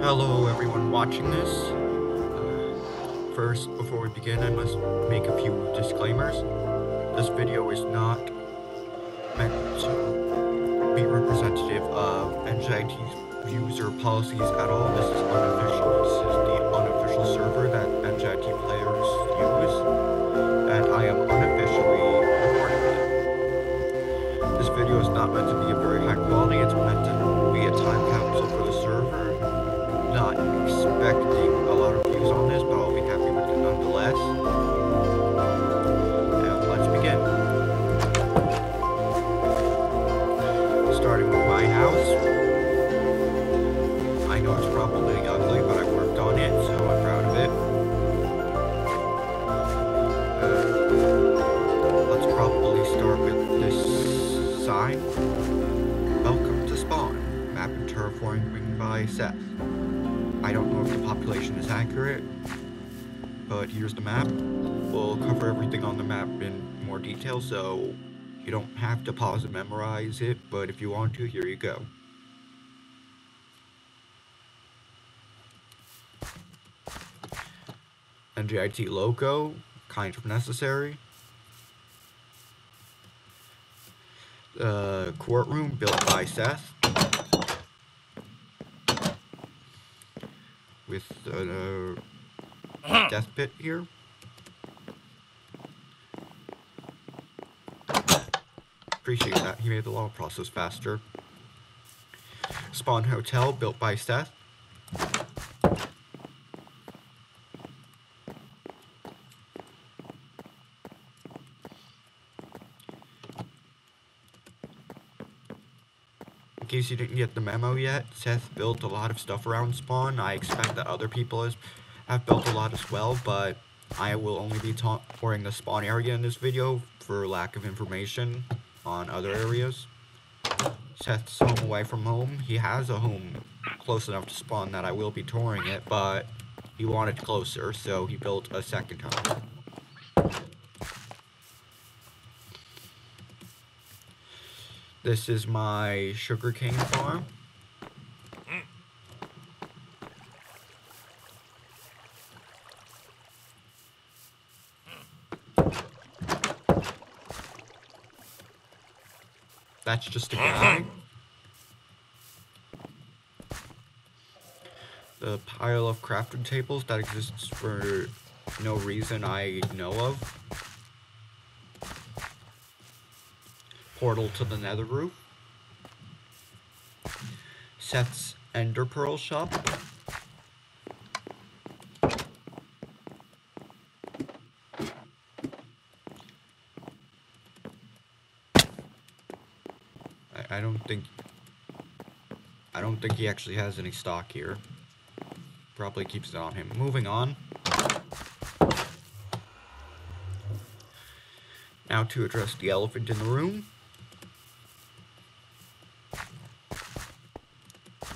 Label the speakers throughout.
Speaker 1: Hello everyone watching this. Uh, first, before we begin, I must make a few disclaimers. This video is not meant to be representative of NJIT's views or policies at all. This is unofficial. This is the unofficial server that NJIT players use, and I am unofficially recording it. This video is not meant to be a very high quality. It's meant to be a time capsule for the server not expecting a lot of views on this, but I'll be happy with it nonetheless. Now, let's begin. Starting with my house. I know it's probably ugly, but I worked on it, so I'm proud of it. Uh, let's probably start with this sign. And terraforming by Seth. I don't know if the population is accurate, but here's the map. We'll cover everything on the map in more detail, so you don't have to pause and memorize it, but if you want to, here you go. NJIT logo, kind of necessary. Uh, courtroom built by Seth. With a uh, death pit here. Appreciate that. He made the law process faster. Spawn Hotel built by Seth. Case you didn't get the memo yet, Seth built a lot of stuff around Spawn. I expect that other people has, have built a lot as well, but I will only be touring the Spawn area in this video for lack of information on other areas. Seth's home away from home. He has a home close enough to Spawn that I will be touring it, but he wanted closer, so he built a second home. This is my sugarcane farm. That's just a guy. The pile of crafting tables that exists for no reason I know of. Portal to the nether roof. Seth's ender pearl shop. I, I don't think I don't think he actually has any stock here. Probably keeps it on him. Moving on. Now to address the elephant in the room.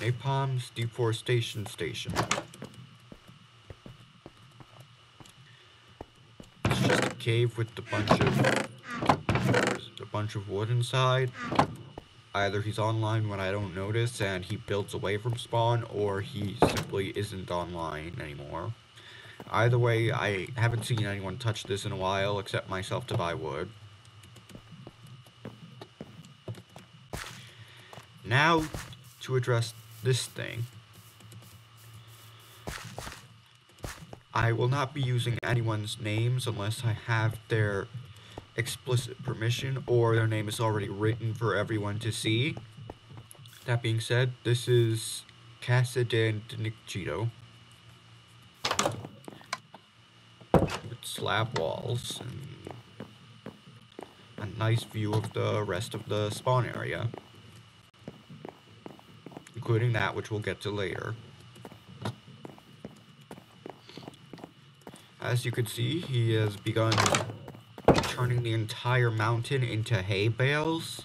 Speaker 1: Napalm's deforestation station. It's just a cave with a bunch of a bunch of wood inside. Either he's online when I don't notice and he builds away from spawn, or he simply isn't online anymore. Either way, I haven't seen anyone touch this in a while except myself to buy wood. Now, to address this thing. I will not be using anyone's names unless I have their explicit permission or their name is already written for everyone to see. That being said, this is de Cheeto. With slab walls and a nice view of the rest of the spawn area including that which we'll get to later. As you can see, he has begun turning the entire mountain into hay bales,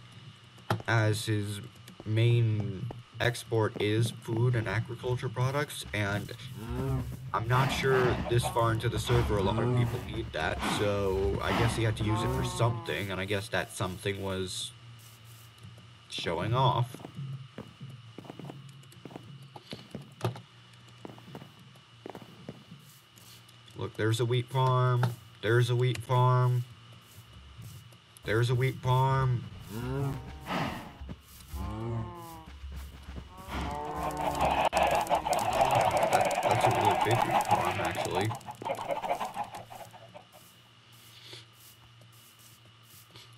Speaker 1: as his main export is food and agriculture products, and I'm not sure this far into the server a lot of people need that, so I guess he had to use it for something, and I guess that something was showing off. There's a wheat farm. There's a wheat farm. There's a wheat farm. That, that's a really big wheat farm, actually.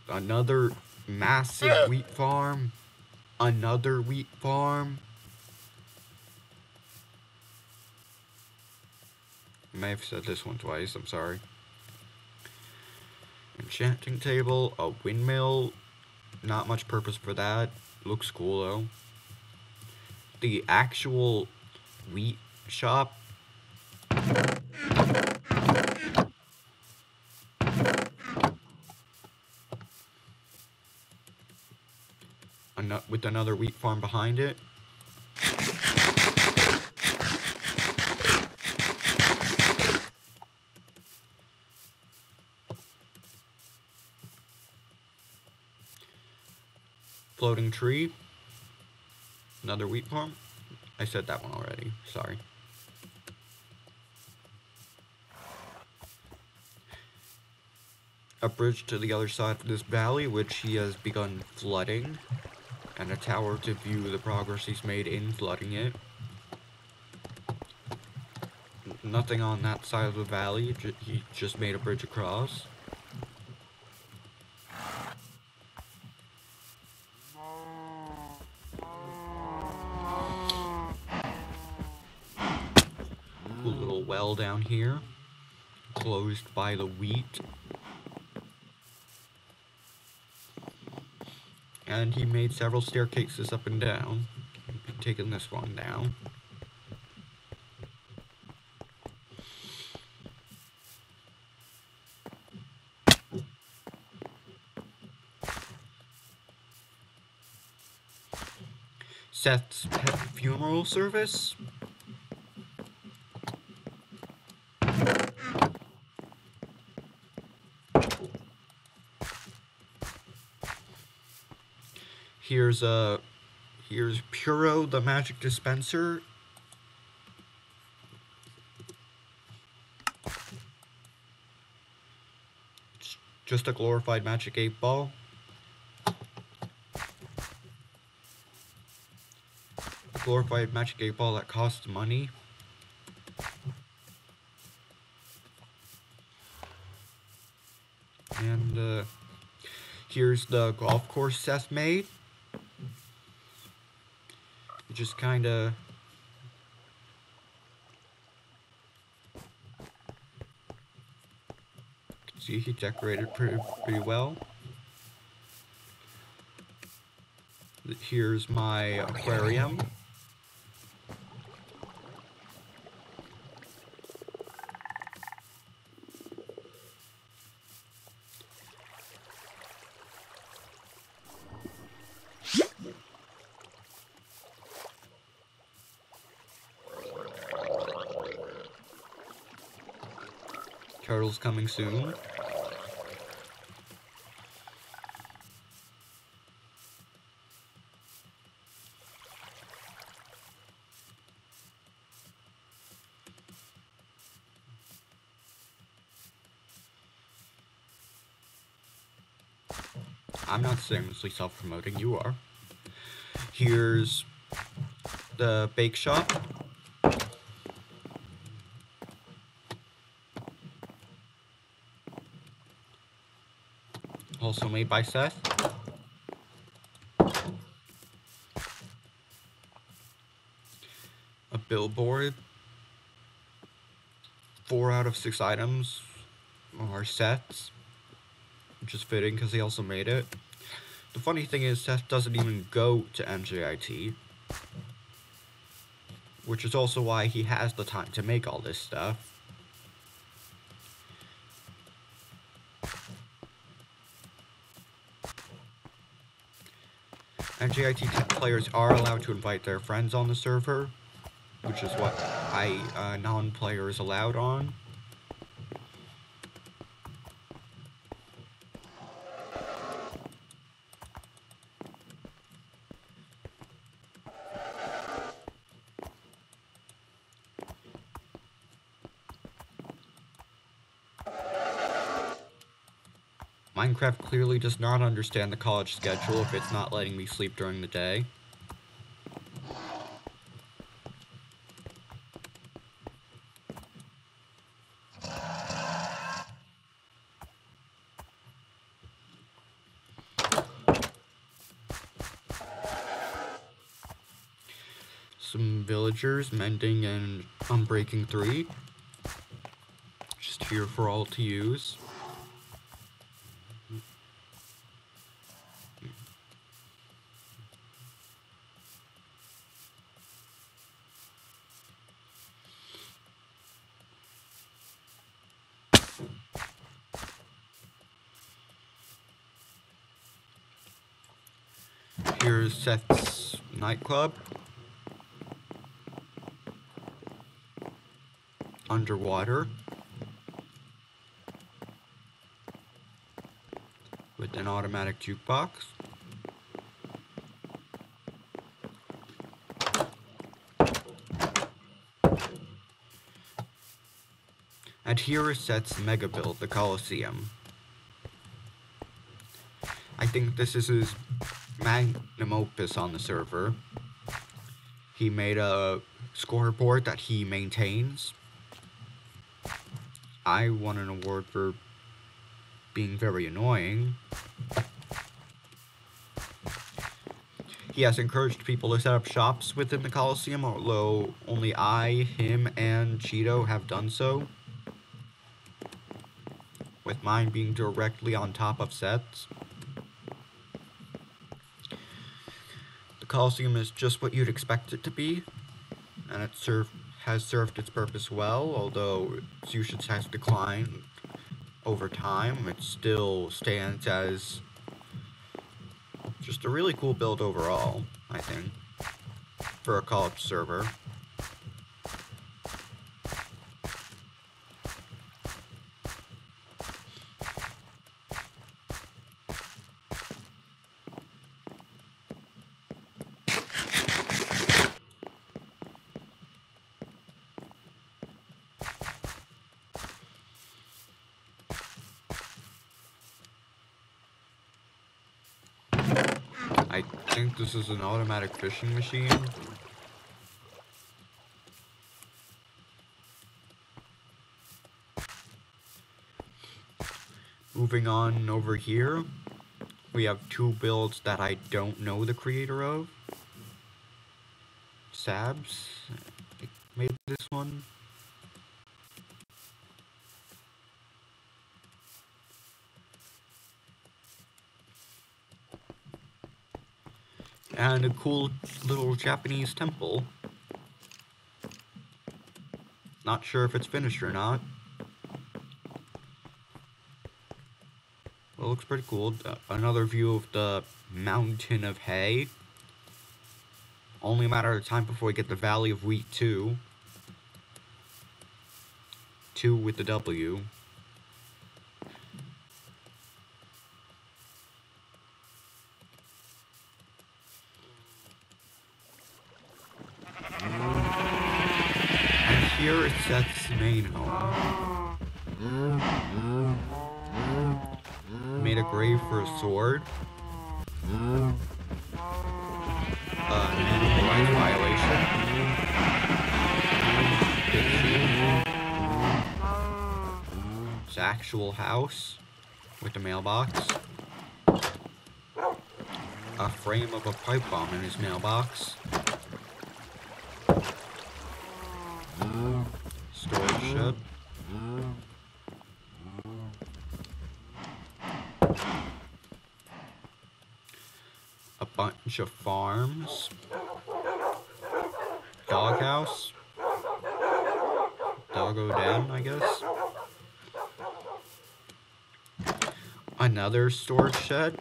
Speaker 1: Another massive wheat farm. Another wheat farm. I may have said this one twice, I'm sorry. Enchanting table, a windmill. Not much purpose for that. Looks cool though. The actual wheat shop. With another wheat farm behind it. Floating tree. Another wheat farm. I said that one already. Sorry. A bridge to the other side of this valley, which he has begun flooding. And a tower to view the progress he's made in flooding it. Nothing on that side of the valley. He just made a bridge across. Cool little well down here. Closed by the wheat. And he made several staircases up and down. Taking this one down. Seth's pet funeral service. Here's uh here's Puro the magic dispenser. Just a glorified magic eight ball. A glorified magic eight ball that costs money. And uh here's the golf course Seth made. Just kind of see he decorated pretty pretty well. Here's my aquarium. Turtles coming soon. I'm not shamelessly self-promoting, you are. Here's the bake shop. Also made by Seth. A billboard. Four out of six items are Seth's. Which is fitting because he also made it. The funny thing is, Seth doesn't even go to NJIT. Which is also why he has the time to make all this stuff. NJIT t- players are allowed to invite their friends on the server, which is what I uh, non-player is allowed on. Minecraft clearly does not understand the college schedule if it's not letting me sleep during the day. Some villagers mending and unbreaking 3. Just here for all to use. Nightclub. Underwater. With an automatic jukebox. And here is Seth's mega build, the Colosseum. I think this is his magnum opus on the server. He made a scoreboard that he maintains. I won an award for being very annoying. He has encouraged people to set up shops within the Coliseum, although only I, him, and Cheeto have done so. With mine being directly on top of Seth's. Coliseum is just what you'd expect it to be, and it has served its purpose well, although its usage has declined over time. It still stands as just a really cool build overall, I think, for a college server. I think this is an automatic fishing machine. Moving on over here, we have two builds that I don't know the creator of. Sabs made this one. A cool little Japanese temple. Not sure if it's finished or not. Well, it looks pretty cool. Another view of the Mountain of Hay. Only a matter of time before we get the Valley of Wheat 2. 2 with the W. here is Seth's main home. Made a grave for a sword. Uh, rights violation. His actual house with the mailbox. A frame of a pipe bomb in his mailbox. Storage shed. A bunch of farms. Doghouse. Doggo den, I guess. Another storage shed.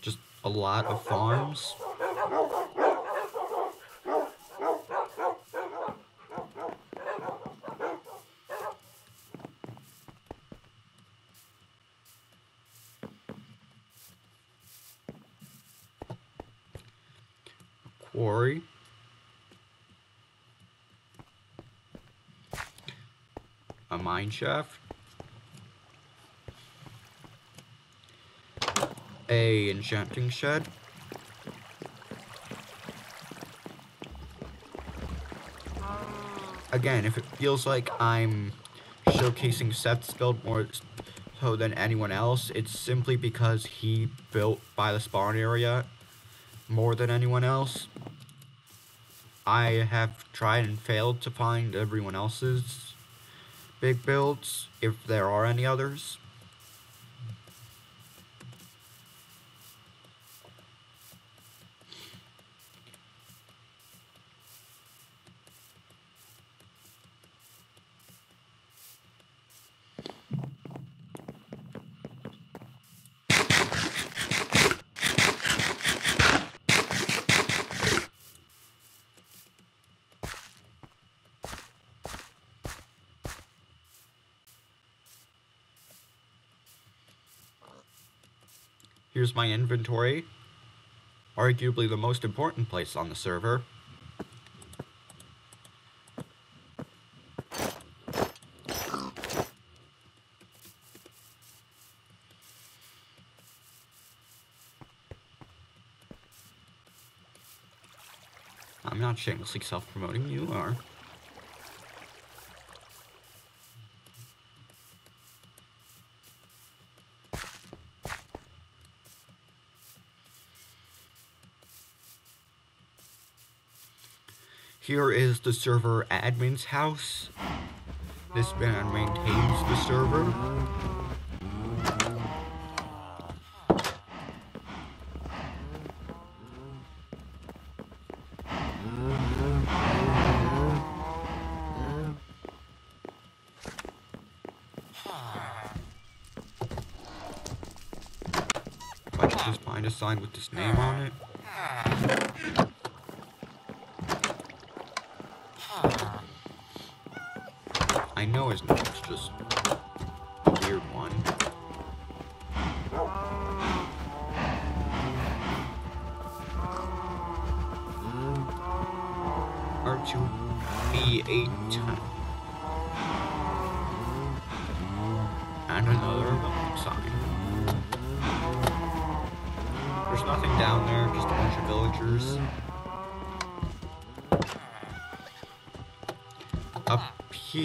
Speaker 1: Just a lot of farms. A enchanting shed. Again, if it feels like I'm showcasing Seth's build more so than anyone else, it's simply because he built by the spawn area more than anyone else. I have tried and failed to find everyone else's big builds, if there are any others. My inventory. Arguably the most important place on the server. I'm not shamelessly self-promoting, you are. Here is the server admin's house. This man maintains the server. If I just find a sign with this name on it. I know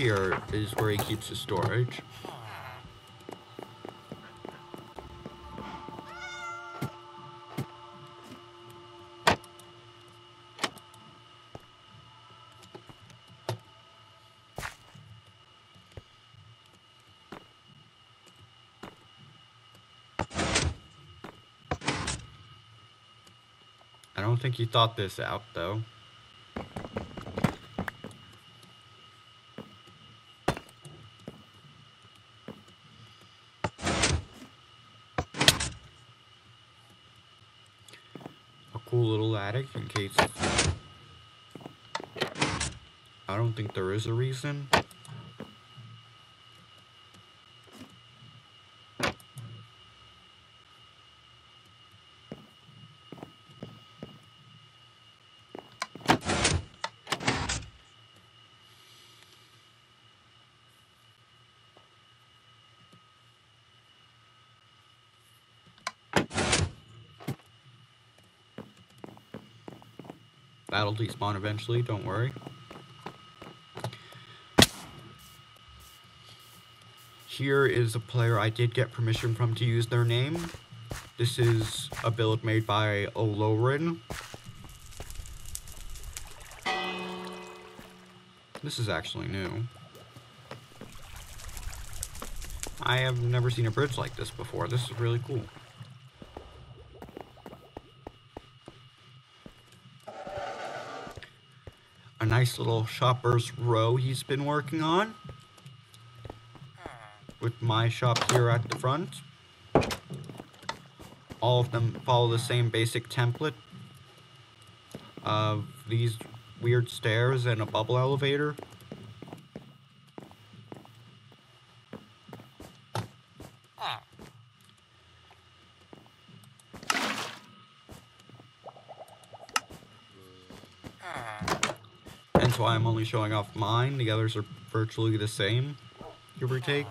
Speaker 1: here is where he keeps his storage. I don't think he thought this out, though. A cool little I don't think there is a reason. That'll despawn eventually, don't worry. Here is a player I did get permission from to use their name. This is a build made by Olorin. This is actually new. I have never seen a bridge like this before. This is really cool. a nice little shopper's row he's been working on. With my shop here at the front. All of them follow the same basic template of these weird stairs and a bubble elevator. Showing off mine. The others are virtually the same. give or take.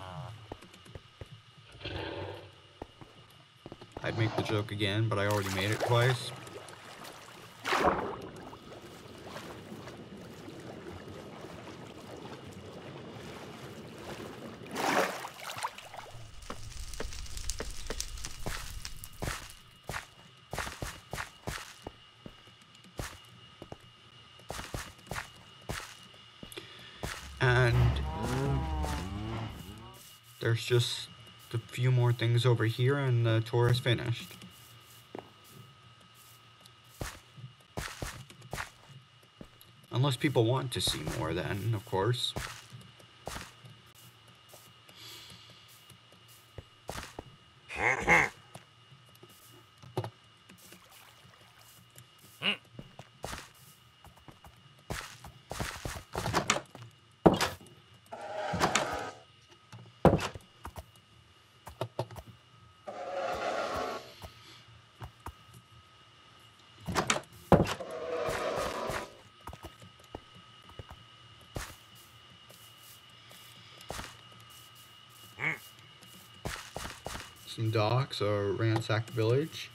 Speaker 1: I'd make the joke again, but I already made it twice. And there's just a few more things over here and the tour is finished. Unless people want to see more then, of course. Some docks or ransacked village.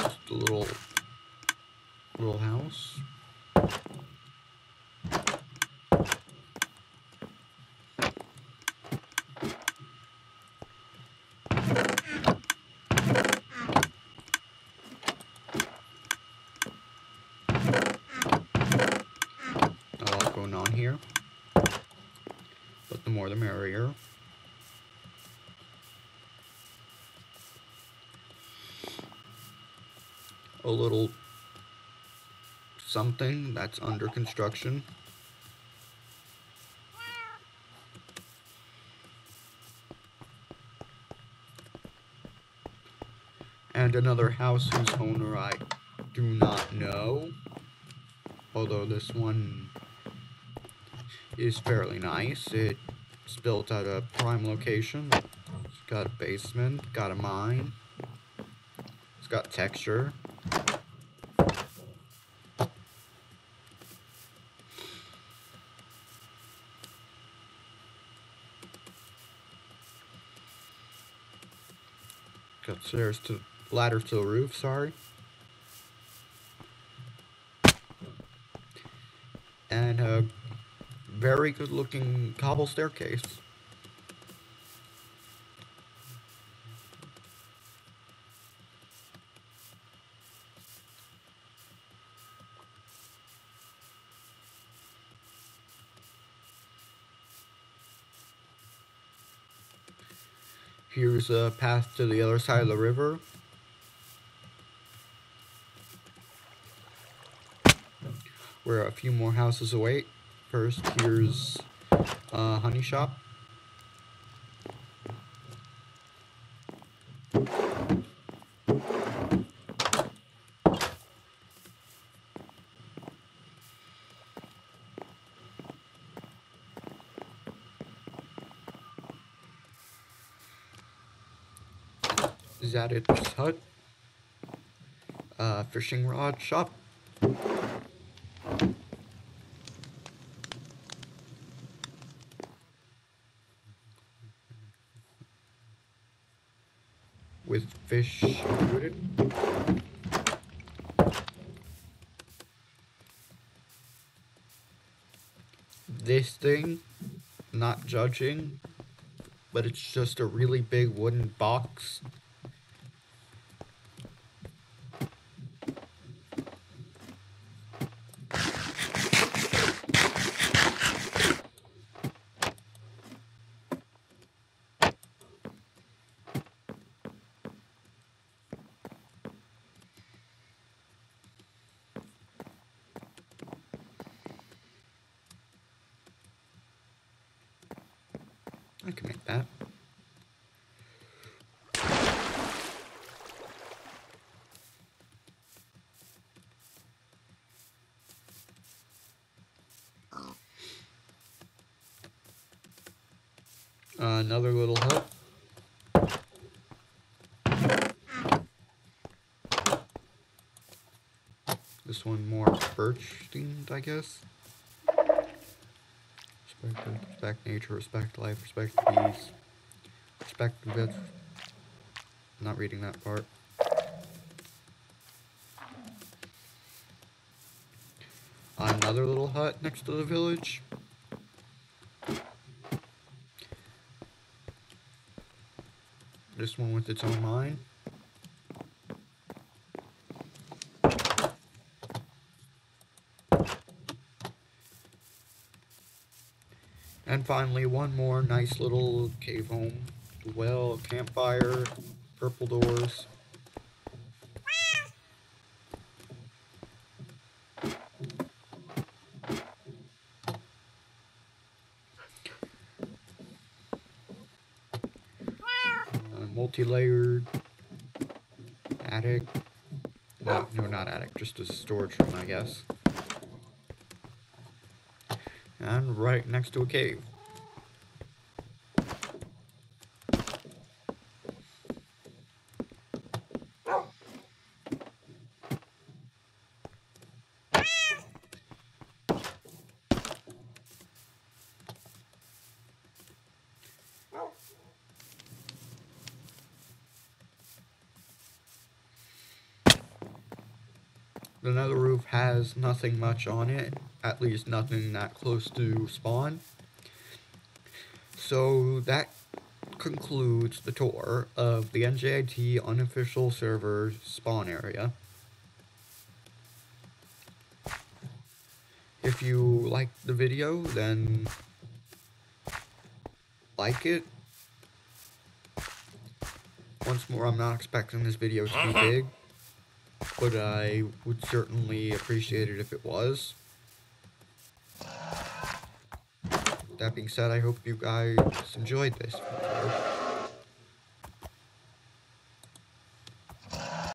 Speaker 1: Just a little little house. Not a lot going on here. But the more the merrier. A little something that's under construction. And another house whose owner I do not know. Although this one is fairly nice. It's built at a prime location. It's got a basement, got a mine. It's got texture. Got stairs to ladder to the roof, sorry. And a very good looking cobble staircase. Here's a path to the other side of the river. We're a few more houses away. First, here's a honey shop. Zadit's hut. Uh, fishing rod shop. With fish included. This thing, not judging, but it's just a really big wooden box I can make that. Another little hut. this one more birch themed, I guess. Respect, respect nature, respect life, respect bees, respect the vets. Not reading that part. Another little hut next to the village. This one with its own mine. And finally, one more nice little cave home. Well, campfire, purple doors. Uh, multi-layered attic. No, no, not attic, just a storage room, I guess. And right next to a cave. The nether roof has nothing much on it, at least nothing that close to spawn. So that concludes the tour of the NJIT unofficial server spawn area. If you liked the video, then like it. Once more, I'm not expecting this video to be big but I would certainly appreciate it if it was. That being said, I hope you guys enjoyed this video.